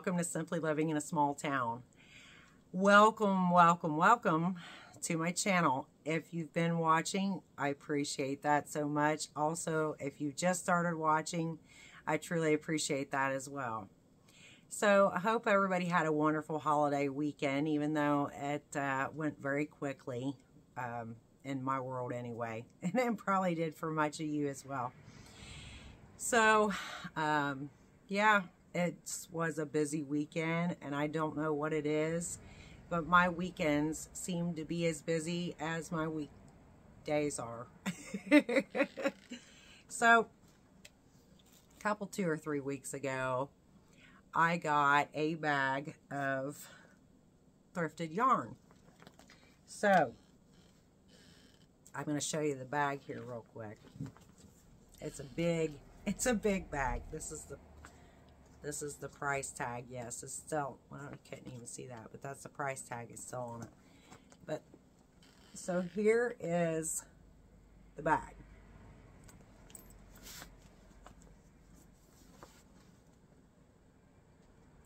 Welcome to Simply Living in a Small Town. Welcome, welcome, welcome to my channel. If you've been watching, I appreciate that so much. Also, if you just started watching, I truly appreciate that as well. So, I hope everybody had a wonderful holiday weekend, even though it uh, went very quickly um, in my world anyway. And it probably did for much of you as well. So, um, yeah, it was a busy weekend and I don't know what it is, but my weekends seem to be as busy as my weekdays are. so, a couple, two or three weeks ago, I got a bag of thrifted yarn. So, I'm going to show you the bag here real quick. It's a big, it's a big bag. This is the this is the price tag. Yes, it's still, well, I couldn't even see that, but that's the price tag. It's still on it. But, so here is the bag.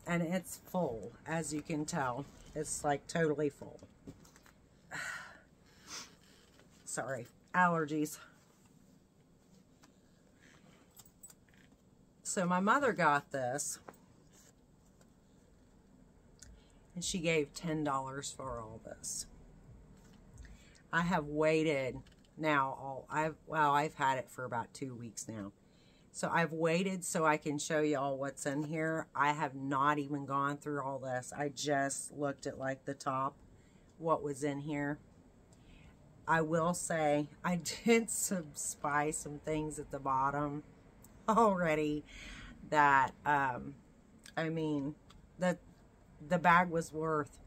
And it's full, as you can tell. It's like totally full. Sorry, allergies. So my mother got this. And she gave $10 for all this. I have waited now all I've well I've had it for about two weeks now. So I've waited so I can show you all what's in here. I have not even gone through all this. I just looked at like the top what was in here. I will say I did some spy some things at the bottom already that, um, I mean, the, the bag was worth,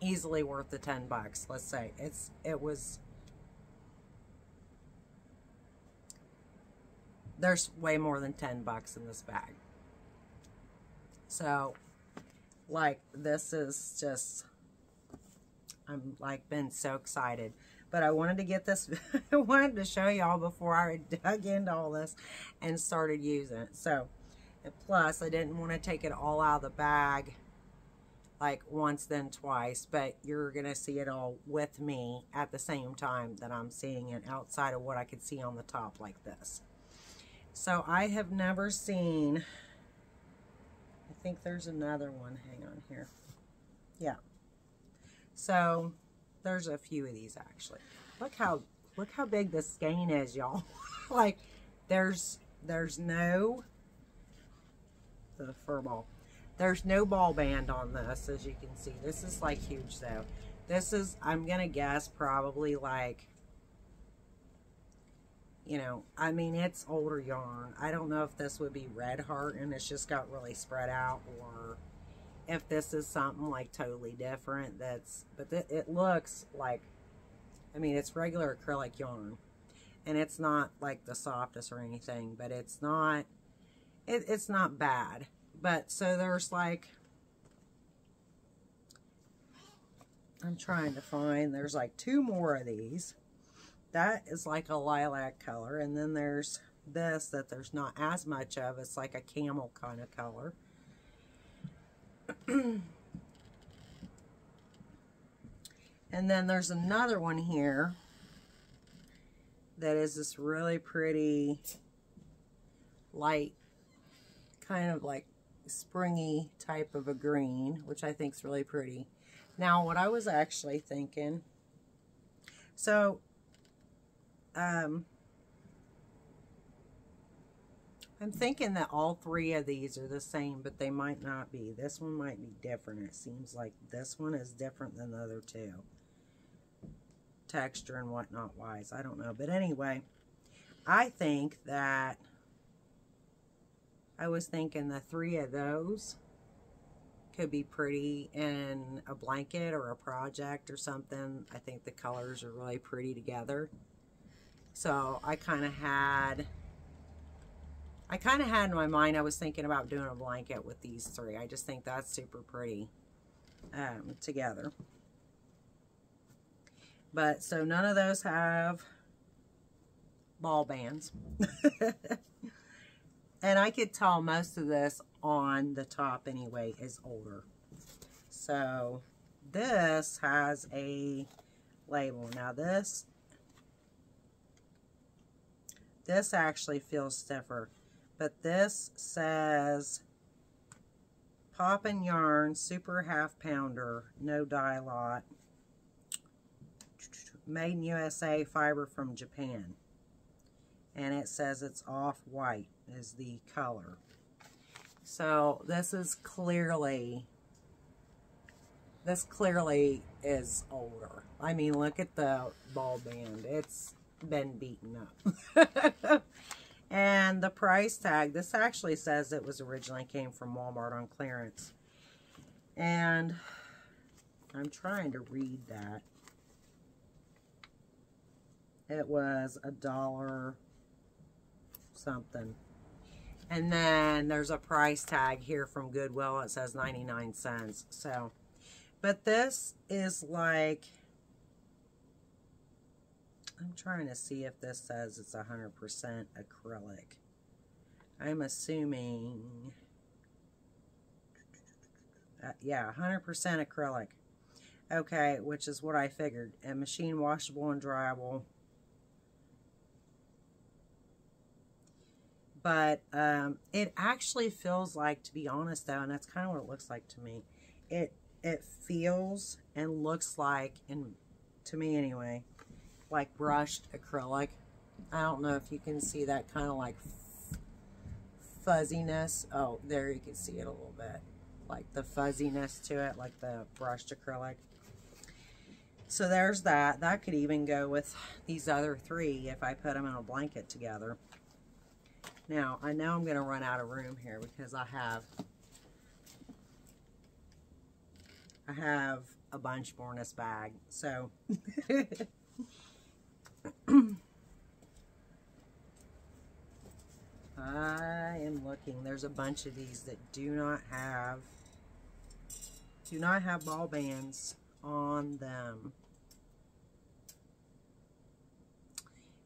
easily worth the 10 bucks, let's say. It's, it was, there's way more than 10 bucks in this bag. So, like, this is just, I'm like been so excited. But I wanted to get this, I wanted to show y'all before I dug into all this and started using it. So, plus I didn't want to take it all out of the bag like once then twice, but you're going to see it all with me at the same time that I'm seeing it outside of what I could see on the top like this. So I have never seen, I think there's another one, hang on here. Yeah. So there's a few of these actually. Look how look how big the skein is, y'all. like there's there's no the fur ball. There's no ball band on this, as you can see. This is like huge though. This is I'm gonna guess probably like you know, I mean, it's older yarn. I don't know if this would be red heart and it's just got really spread out or if this is something like totally different that's but th it looks like I mean it's regular acrylic yarn. And it's not like the softest or anything but it's not it, it's not bad. But so there's like I'm trying to find there's like two more of these. That is like a lilac color. And then there's this that there's not as much of. It's like a camel kind of color and then there's another one here that is this really pretty light kind of like springy type of a green which I think is really pretty. Now what I was actually thinking so um I'm thinking that all three of these are the same, but they might not be. This one might be different. It seems like this one is different than the other two. Texture and whatnot wise. I don't know. But anyway, I think that I was thinking the three of those could be pretty in a blanket or a project or something. I think the colors are really pretty together. So I kind of had I kind of had in my mind, I was thinking about doing a blanket with these three. I just think that's super pretty um, together. But, so none of those have ball bands. and I could tell most of this on the top anyway is older. So this has a label. Now this, this actually feels stiffer, but this says Poppin' Yarn Super Half Pounder, no dye lot. Made in USA, fiber from Japan. And it says it's off-white is the color. So this is clearly, this clearly is older. I mean, look at the ball band. It's been beaten up. and the price tag, this actually says it was originally came from Walmart on clearance. And I'm trying to read that. It was a dollar something. And then there's a price tag here from Goodwill. It says 99 cents. So, but this is like, I'm trying to see if this says it's 100% acrylic. I'm assuming, uh, yeah, 100% acrylic. Okay, which is what I figured. And machine washable and dryable. But um, it actually feels like, to be honest though, and that's kind of what it looks like to me, it it feels and looks like, and to me anyway, like brushed acrylic. I don't know if you can see that kind of like fuzziness. Oh, there you can see it a little bit. Like the fuzziness to it, like the brushed acrylic. So there's that. That could even go with these other three if I put them in a blanket together. Now, I know I'm going to run out of room here because I have I have a bunch more in this bag. So, I am looking. There's a bunch of these that do not have do not have ball bands on them.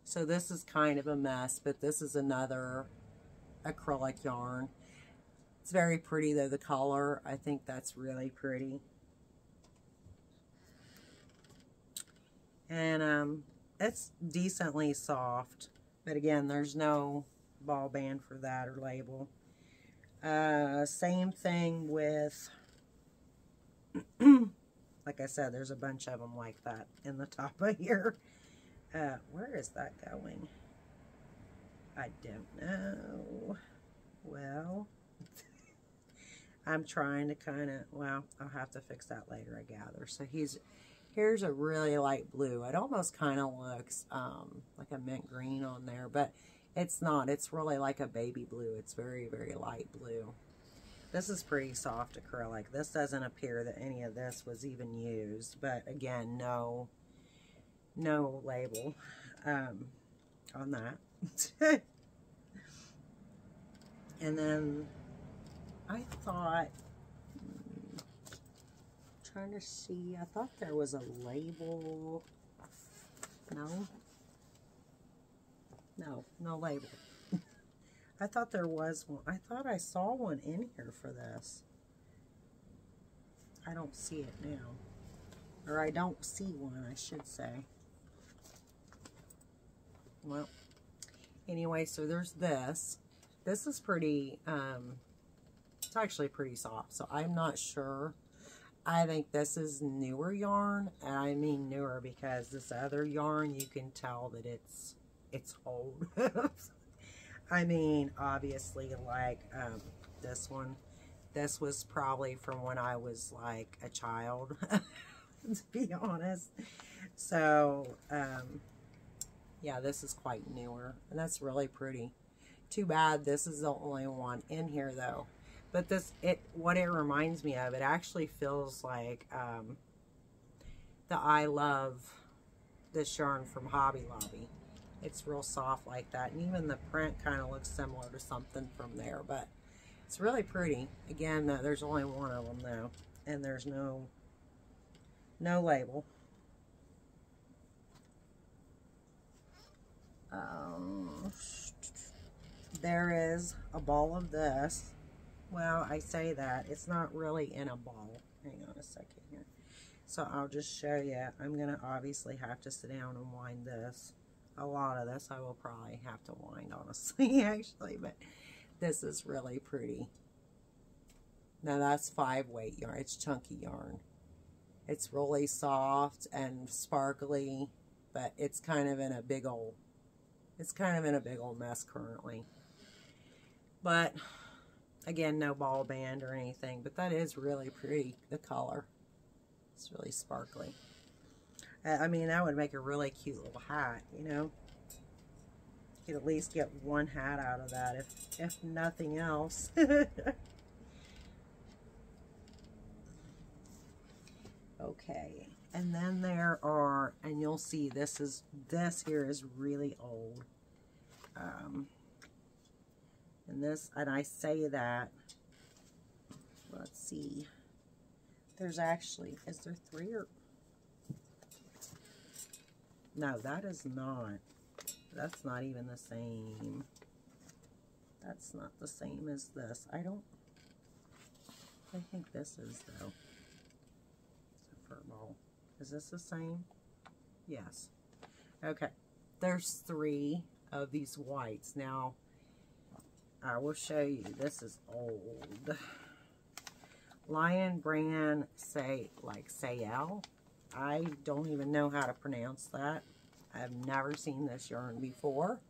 So this is kind of a mess, but this is another acrylic yarn. It's very pretty though, the color. I think that's really pretty. And um, it's decently soft. But again, there's no ball band for that or label. Uh, same thing with, like I said, there's a bunch of them like that in the top of here. Uh, where is that going? I don't know. Well, I'm trying to kind of, well, I'll have to fix that later, I gather. So he's, here's a really light blue. It almost kind of looks um, like a mint green on there, but it's not. It's really like a baby blue. It's very, very light blue. This is pretty soft acrylic. This doesn't appear that any of this was even used, but again, no no label um, on that. and then I thought, trying to see, I thought there was a label. No? No, no label. I thought there was one. I thought I saw one in here for this. I don't see it now. Or I don't see one, I should say well, anyway, so there's this. This is pretty, um, it's actually pretty soft, so I'm not sure. I think this is newer yarn, and I mean newer because this other yarn, you can tell that it's, it's old. I mean, obviously, like, um, this one, this was probably from when I was, like, a child, to be honest. So, um, yeah, this is quite newer, and that's really pretty. Too bad this is the only one in here, though. But this, it what it reminds me of, it actually feels like um, the I Love this yarn from Hobby Lobby. It's real soft like that, and even the print kind of looks similar to something from there, but it's really pretty. Again, uh, there's only one of them, though, and there's no, no label. Um, there is a ball of this. Well, I say that. It's not really in a ball. Hang on a second here. So I'll just show you. I'm going to obviously have to sit down and wind this. A lot of this I will probably have to wind, honestly, actually. But this is really pretty. Now that's five weight yarn. It's chunky yarn. It's really soft and sparkly, but it's kind of in a big old, it's kind of in a big old mess currently. But again, no ball band or anything, but that is really pretty, the color. It's really sparkly. I mean, that would make a really cute little hat, you know. You could at least get one hat out of that, if, if nothing else. Okay, and then there are, and you'll see this is, this here is really old. Um, and this, and I say that, let's see, there's actually, is there three or, no, that is not, that's not even the same. That's not the same as this. I don't, I think this is though It's a ball. Is this the same? Yes. Okay. There's three of these whites. Now, I will show you. This is old. Lion brand say like Sayelle. I don't even know how to pronounce that. I've never seen this yarn before.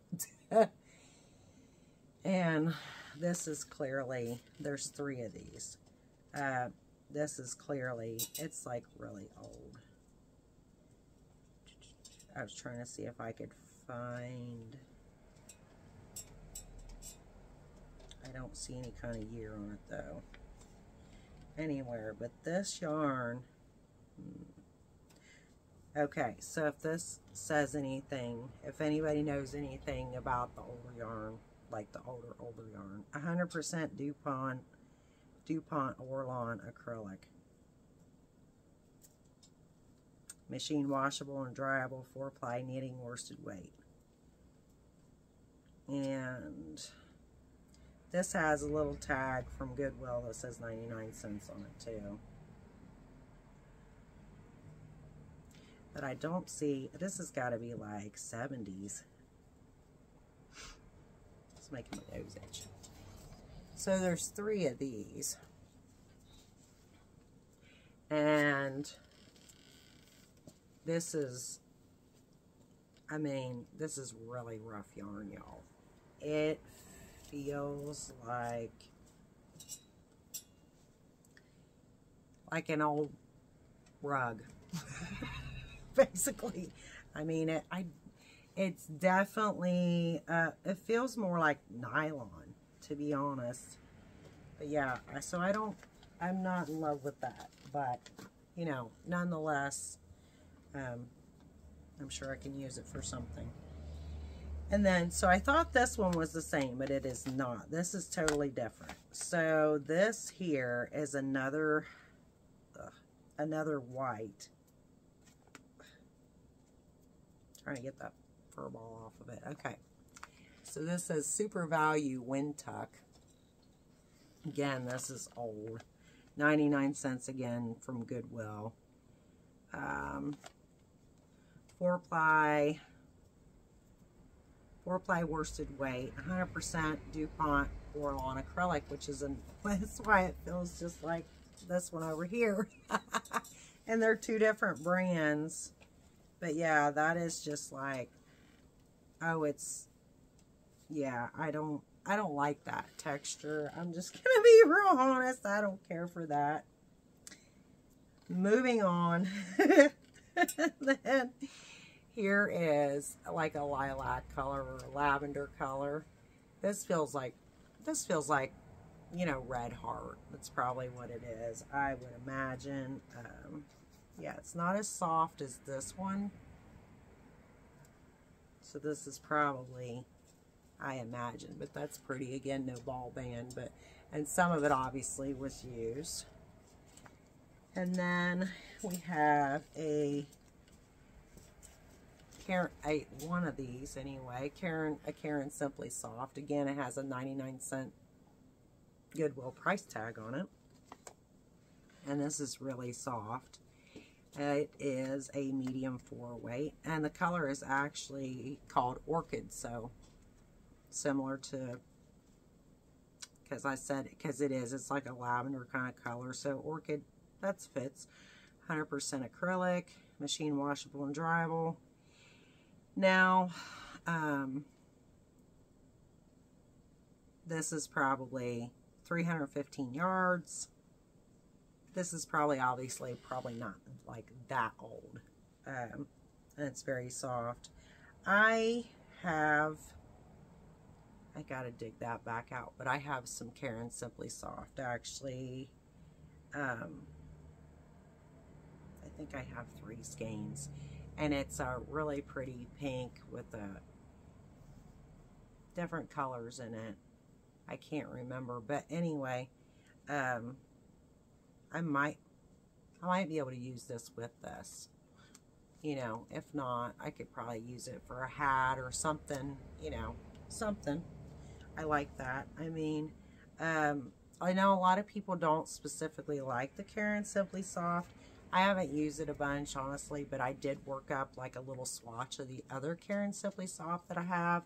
and this is clearly, there's three of these. Uh, this is clearly, it's like really old. I was trying to see if I could find, I don't see any kind of year on it though, anywhere, but this yarn, hmm. okay, so if this says anything, if anybody knows anything about the older yarn, like the older, older yarn, 100% DuPont DuPont Orlon acrylic. Machine washable and dryable, four ply knitting worsted weight. And this has a little tag from Goodwill that says 99 cents on it too. But I don't see, this has got to be like 70s. It's making my nose itch. So there's three of these. And this is, I mean, this is really rough yarn, y'all. It feels like, like an old rug. Basically. I mean, it, I, it's definitely, uh, it feels more like nylon to be honest. But yeah, so I don't, I'm not in love with that. But, you know, nonetheless, um, I'm sure I can use it for something. And then, so I thought this one was the same, but it is not. This is totally different. So this here is another, uh, another white. Trying to get that fur ball off of it. Okay. So this says Super Value Wintuk. Again, this is old. 99 cents again from Goodwill. Um, four ply, four ply worsted weight, 100% DuPont Orlon acrylic, which is an, that's why it feels just like this one over here. and they're two different brands. But yeah, that is just like, oh, it's yeah, I don't, I don't like that texture. I'm just going to be real honest. I don't care for that. Moving on. then here is like a lilac color or a lavender color. This feels like, this feels like, you know, red heart. That's probably what it is. I would imagine. Um, yeah, it's not as soft as this one. So this is probably I imagine. But that's pretty. Again, no ball band, but and some of it obviously was used. And then we have a Caron, a, one of these anyway. Caron, a Caron Simply Soft. Again, it has a 99 cent Goodwill price tag on it. And this is really soft. It is a medium four weight. And the color is actually called Orchid. So, similar to, because I said, because it is, it's like a lavender kind of color. So, Orchid, that fits. 100% acrylic, machine washable and dryable. Now, um, this is probably 315 yards. This is probably obviously probably not like that old. Um, and it's very soft. I have, I gotta dig that back out, but I have some Caron Simply Soft actually. Um, I think I have three skeins and it's a really pretty pink with a different colors in it. I can't remember, but anyway, um, I might, I might be able to use this with this. You know, if not, I could probably use it for a hat or something, you know, something. I like that. I mean, um, I know a lot of people don't specifically like the Caron Simply Soft. I haven't used it a bunch, honestly, but I did work up like a little swatch of the other Caron Simply Soft that I have.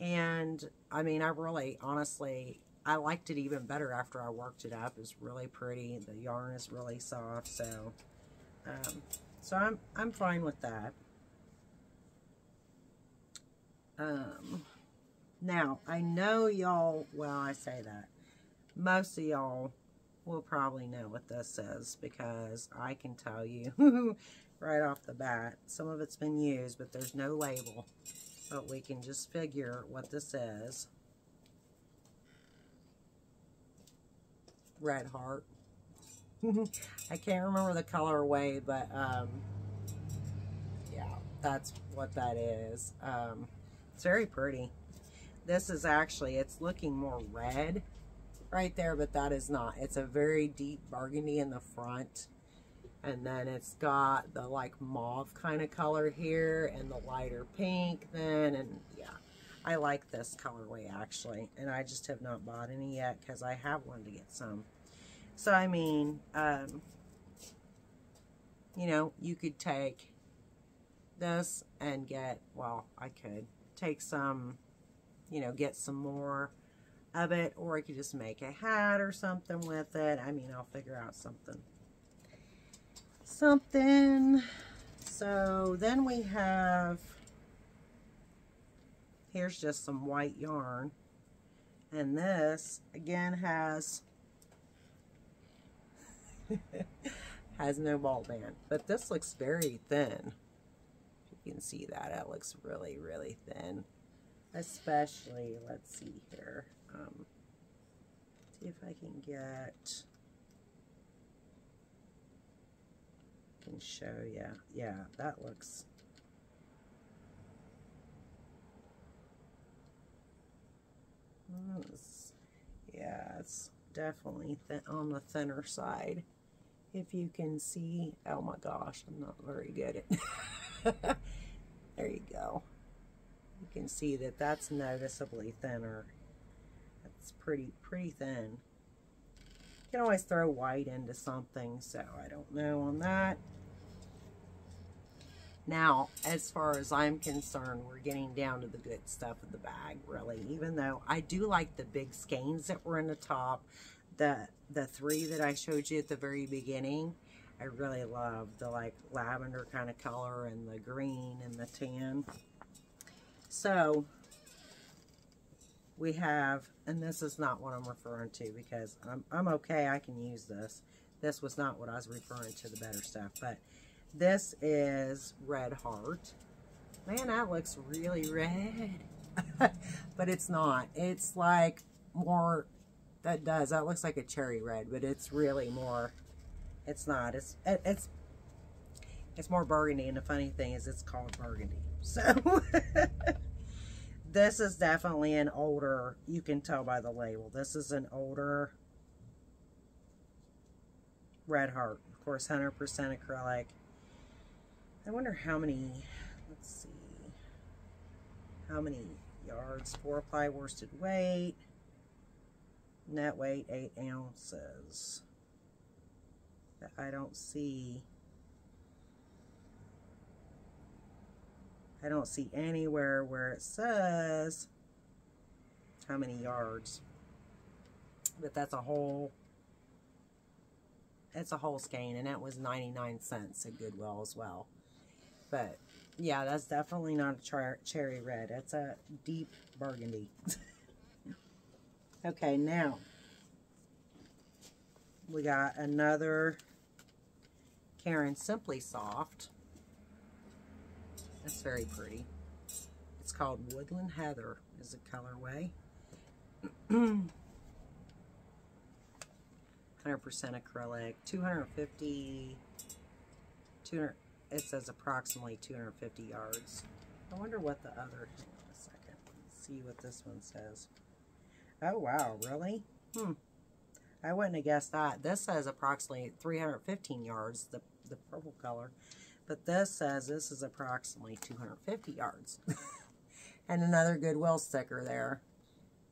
And, I mean, I really, honestly, I liked it even better after I worked it up. It's really pretty. The yarn is really soft, so, um, so I'm, I'm fine with that. Um, now, I know y'all, well, I say that, most of y'all will probably know what this is because I can tell you right off the bat. Some of it's been used, but there's no label. But we can just figure what this is. Red Heart. I can't remember the colorway, but um, yeah, that's what that is. Um, it's very pretty. This is actually, it's looking more red right there, but that is not. It's a very deep burgundy in the front. And then it's got the like mauve kind of color here and the lighter pink then. And yeah, I like this colorway actually. And I just have not bought any yet because I have wanted to get some. So, I mean, um, you know, you could take this and get, well, I could take some, you know, get some more of it, or I could just make a hat or something with it. I mean, I'll figure out something. Something. So then we have, here's just some white yarn. And this, again, has, has no ball band. But this looks very thin. You can see that. It looks really, really thin. Especially, let's see here. Um, see if I can get, can show you. Yeah, that looks, yeah, it's definitely on the thinner side. If you can see, oh my gosh, I'm not very good at, there you go. You can see that that's noticeably thinner it's pretty, pretty thin. You can always throw white into something, so I don't know on that. Now, as far as I'm concerned, we're getting down to the good stuff of the bag, really. Even though I do like the big skeins that were in the top, the the three that I showed you at the very beginning, I really love the like lavender kind of color and the green and the tan. So, we have, and this is not what I'm referring to because I'm, I'm okay, I can use this. This was not what I was referring to, the better stuff, but this is Red Heart. Man, that looks really red. but it's not. It's like more, that does, that looks like a cherry red, but it's really more, it's not. It's, it, it's, it's more burgundy, and the funny thing is it's called burgundy. So, this is definitely an older, you can tell by the label. This is an older Red Heart. Of course, 100% acrylic. I wonder how many, let's see. How many yards? Four ply worsted weight. Net weight, eight ounces. I don't see I don't see anywhere where it says how many yards. But that's a whole it's a whole skein and that was 99 cents at Goodwill as well. But yeah, that's definitely not a cherry red. It's a deep burgundy. okay, now we got another Caron Simply Soft. That's very pretty. It's called Woodland Heather is the colorway. 100% acrylic, 250, 200, it says approximately 250 yards. I wonder what the other, hang on a second, Let's see what this one says. Oh wow, really? Hmm. I wouldn't have guessed that. This says approximately 315 yards, the, the purple color. But this says this is approximately 250 yards. and another Goodwill sticker there.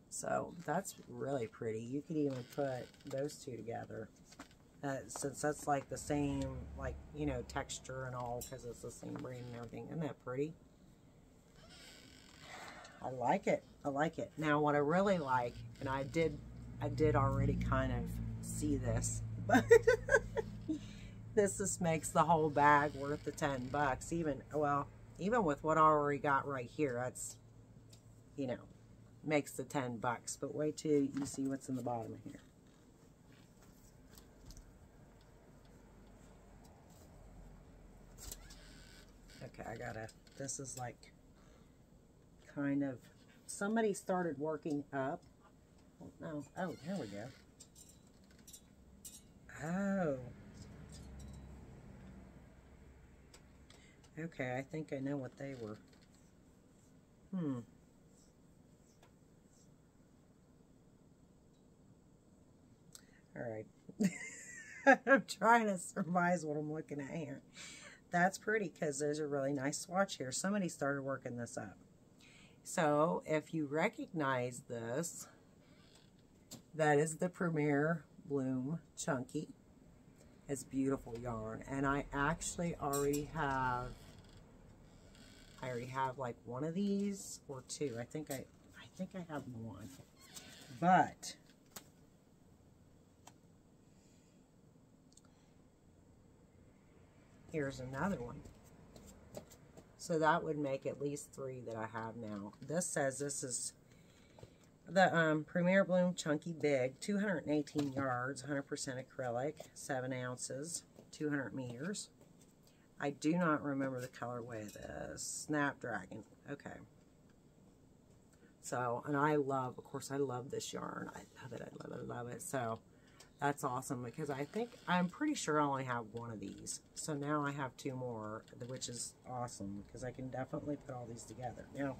So that's really pretty. You could even put those two together. Uh, since that's like the same, like, you know, texture and all, because it's the same brand and everything. Isn't that pretty? I like it. I like it. Now, what I really like, and I did, I did already kind of see this, but this just makes the whole bag worth the 10 bucks. Even, well, even with what I already got right here, that's, you know, makes the 10 bucks. But wait till you see what's in the bottom of here. Okay, I gotta, this is like kind of, somebody started working up. Oh, no, oh, here we go. Oh. Okay, I think I know what they were. Hmm. Alright. I'm trying to surmise what I'm looking at here. That's pretty because there's a really nice swatch here. Somebody started working this up. So, if you recognize this, that is the Premier Bloom Chunky. It's beautiful yarn. And I actually already have, I already have like one of these or two. I think I, I think I have one. But, here's another one. So that would make at least three that I have now. This says this is the um, Premier Bloom Chunky Big, 218 yards, 100% acrylic, 7 ounces, 200 meters. I do not remember the colorway of this. Snapdragon. Okay. So, and I love, of course, I love this yarn. I love it. I love it. I love it. So, that's awesome because I think, I'm pretty sure I only have one of these. So now I have two more, which is awesome because I can definitely put all these together. Now,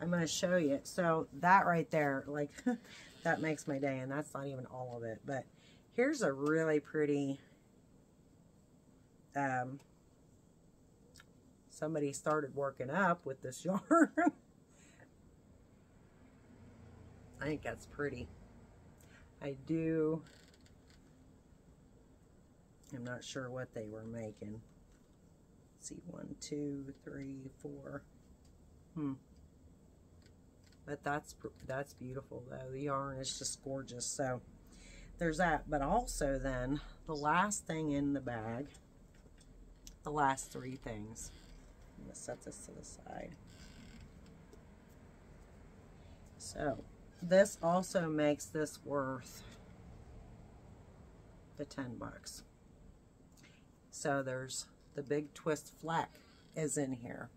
I'm going to show you. So that right there, like, that makes my day, and that's not even all of it. But here's a really pretty, um, somebody started working up with this yarn. I think that's pretty. I do, I'm not sure what they were making. Let's see, one, two, three, four. Hmm. But that's that's beautiful though. The yarn is just gorgeous. So there's that. But also then the last thing in the bag, the last three things. I'm going to set this to the side. So this also makes this worth the 10 bucks. So there's the big twist fleck is in here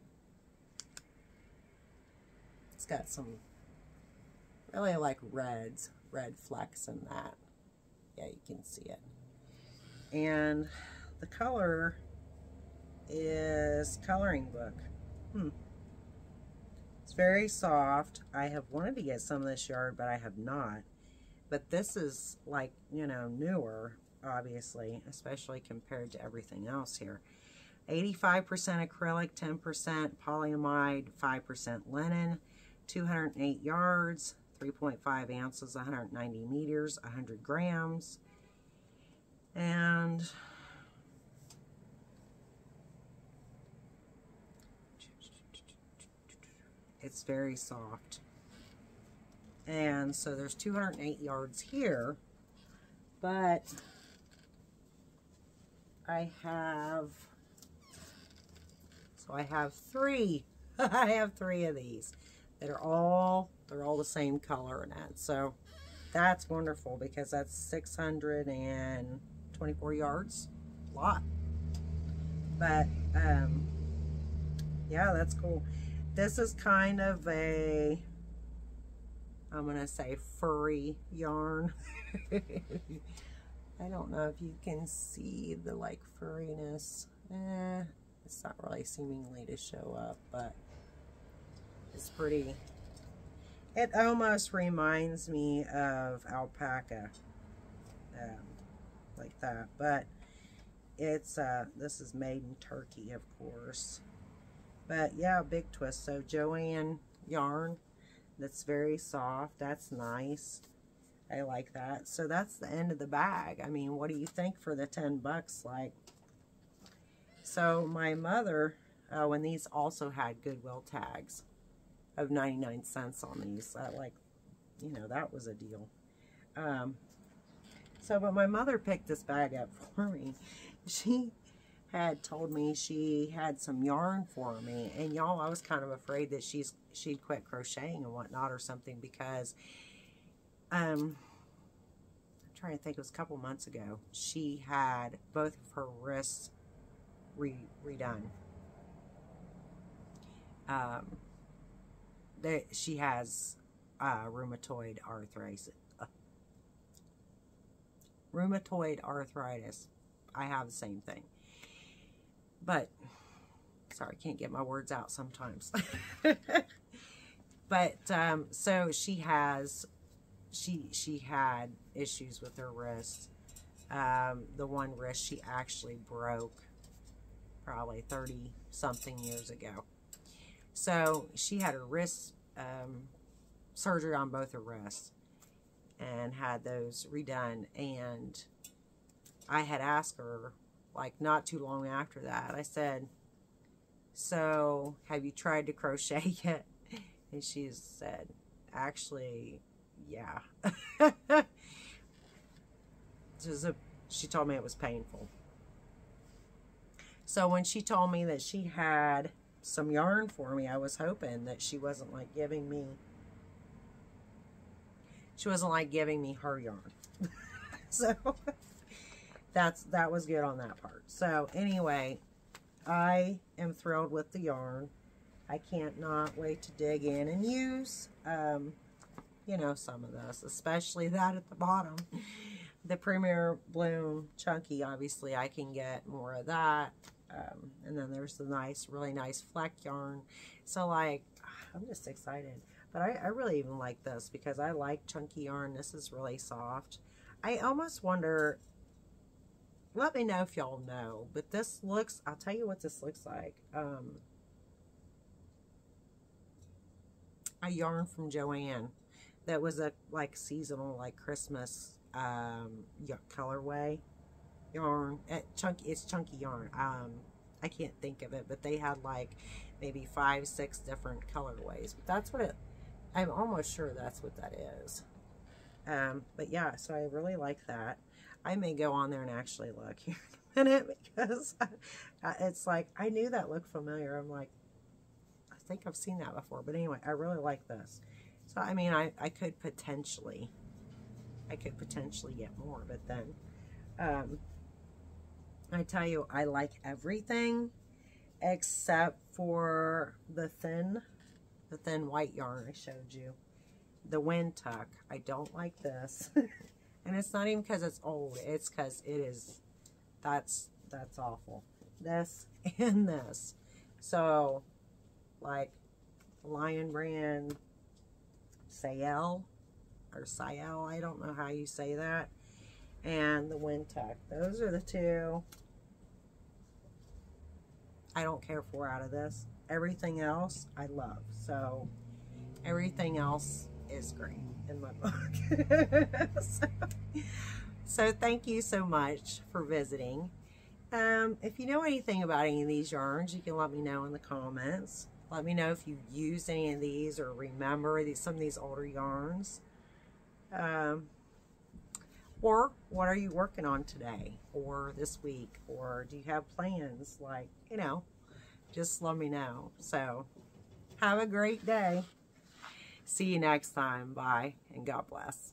It's got some really like reds, red flecks in that. Yeah, you can see it. And the color is coloring book. Hmm. It's very soft. I have wanted to get some of this yard, but I have not. But this is like, you know, newer, obviously, especially compared to everything else here. 85% acrylic, 10% polyamide, 5% linen, 208 yards, 3.5 ounces, 190 meters, 100 grams. And it's very soft. And so there's 208 yards here, but I have, so I have three, I have three of these that are all, they're all the same color and that. So that's wonderful because that's 624 yards, a lot. But, um, yeah, that's cool. This is kind of a, I'm going to say furry yarn. I don't know if you can see the like furriness. Eh, it's not really seemingly to show up, but it's pretty. It almost reminds me of alpaca, um, like that. But it's uh, this is made in Turkey, of course. But yeah, big twist. So Joann yarn, that's very soft. That's nice. I like that. So that's the end of the bag. I mean, what do you think for the 10 bucks? Like, so my mother, uh, when these also had Goodwill tags of 99 cents on these, that like, you know, that was a deal. Um, so, but my mother picked this bag up for me. She had told me she had some yarn for me. And y'all, I was kind of afraid that she's she'd quit crocheting and whatnot or something because um, I'm trying to think, it was a couple months ago, she had both of her wrists re redone. Um, that she has uh, rheumatoid arthritis. Uh, rheumatoid arthritis. I have the same thing. But, sorry, I can't get my words out sometimes. but, um, so she has she she had issues with her wrist. Um, the one wrist she actually broke probably 30 something years ago. So she had her wrist um, surgery on both her wrists and had those redone. And I had asked her, like not too long after that, I said, so have you tried to crochet yet? And she said, actually, yeah. a, she told me it was painful. So when she told me that she had some yarn for me, I was hoping that she wasn't like giving me, she wasn't like giving me her yarn. so that's, that was good on that part. So anyway, I am thrilled with the yarn. I can't not wait to dig in and use. Um, you know, some of this, especially that at the bottom. The Premier Bloom Chunky, obviously, I can get more of that. Um, and then there's the nice, really nice fleck yarn. So, like, I'm just excited. But I, I really even like this because I like chunky yarn. This is really soft. I almost wonder, let me know if y'all know, but this looks, I'll tell you what this looks like. Um, a yarn from Joann. That was a like seasonal like Christmas um colorway yarn. Chunky it's chunky yarn. Um I can't think of it but they had like maybe five six different colorways but that's what it I'm almost sure that's what that is. Um but yeah so I really like that I may go on there and actually look here in a minute because it's like I knew that looked familiar I'm like I think I've seen that before but anyway I really like this so, I mean, I, I could potentially, I could potentially get more, but then, um, I tell you, I like everything except for the thin, the thin white yarn I showed you. The Wintuk. I don't like this. and it's not even because it's old. It's because it is, that's, that's awful. This and this. So, like, Lion Brand Sayelle or Sayelle, I don't know how you say that, and the Wind. Those are the two I don't care for out of this. Everything else I love. So everything else is green in my book. so, so thank you so much for visiting. Um, if you know anything about any of these yarns, you can let me know in the comments. Let me know if you used any of these or remember these, some of these older yarns. Um, or what are you working on today or this week? Or do you have plans? Like, you know, just let me know. So, have a great day. See you next time. Bye, and God bless.